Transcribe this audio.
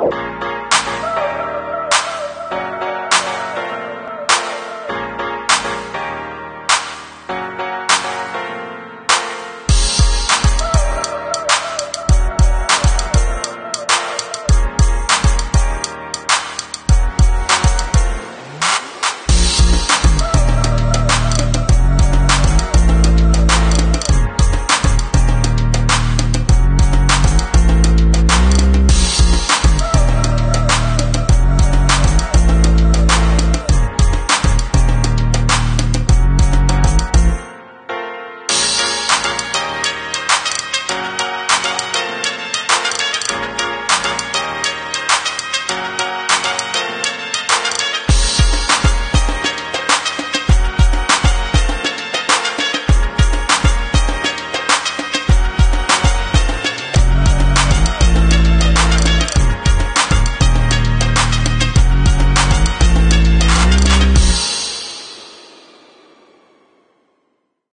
Bye.